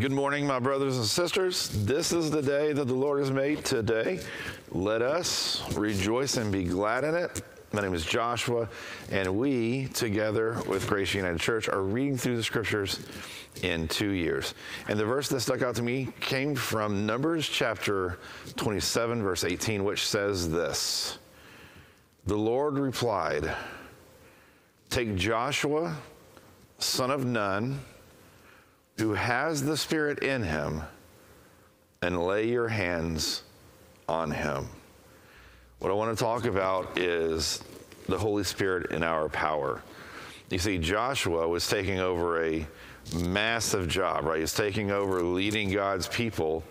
Good morning, my brothers and sisters. This is the day that the Lord has made today. Let us rejoice and be glad in it. My name is Joshua, and we, together with Grace United Church, are reading through the scriptures in two years. And the verse that stuck out to me came from Numbers chapter 27, verse 18, which says this The Lord replied, Take Joshua, son of Nun, who has the Spirit in him, and lay your hands on him. What I want to talk about is the Holy Spirit in our power. You see, Joshua was taking over a massive job, right? He's taking over leading God's people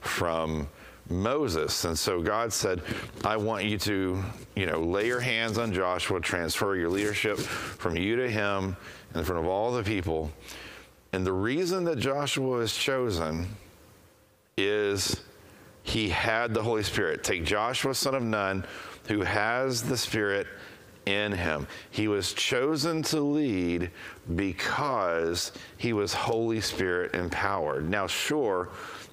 from Moses. And so God said, I want you to, you know, lay your hands on Joshua, transfer your leadership from you to him in front of all the people. And the reason that Joshua is chosen is he had the Holy Spirit. Take Joshua, son of Nun, who has the Spirit in him. He was chosen to lead because he was Holy Spirit empowered. Now, sure,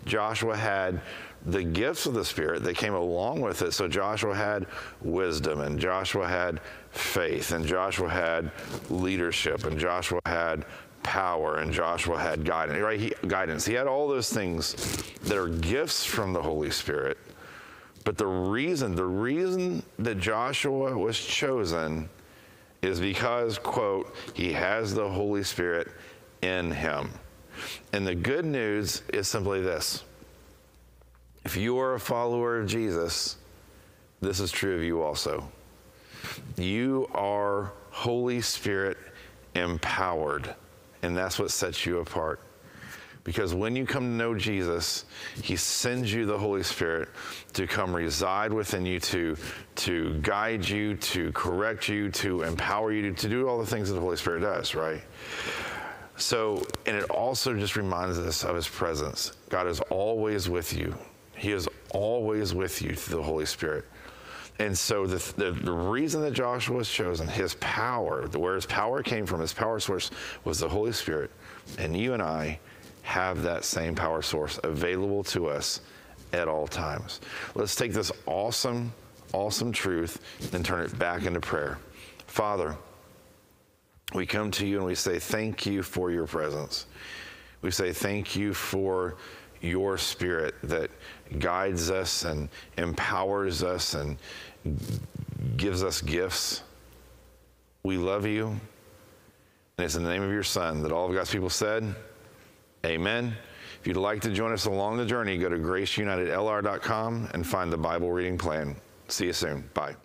Joshua had the gifts of the Spirit that came along with it. So Joshua had wisdom, and Joshua had faith, and Joshua had leadership, and Joshua had power and Joshua had guidance, right? He, guidance. He had all those things that are gifts from the Holy Spirit. But the reason, the reason that Joshua was chosen is because, quote, he has the Holy Spirit in him. And the good news is simply this if you are a follower of Jesus, this is true of you also. You are Holy Spirit empowered. And that's what sets you apart. Because when you come to know Jesus, He sends you the Holy Spirit to come reside within you, to, to guide you, to correct you, to empower you, to, to do all the things that the Holy Spirit does, right? So, and it also just reminds us of His presence. God is always with you, He is always with you through the Holy Spirit. And so the, the, the, reason that Joshua was chosen, his power, where his power came from, his power source was the Holy Spirit. And you and I have that same power source available to us at all times. Let's take this awesome, awesome truth and turn it back into prayer. Father, we come to you and we say thank you for your presence. We say thank you for your spirit that guides us and empowers us and gives us gifts. We love you. And it's in the name of your Son that all of God's people said, Amen. If you'd like to join us along the journey, go to graceunitedlr.com and find the Bible reading plan. See you soon. Bye.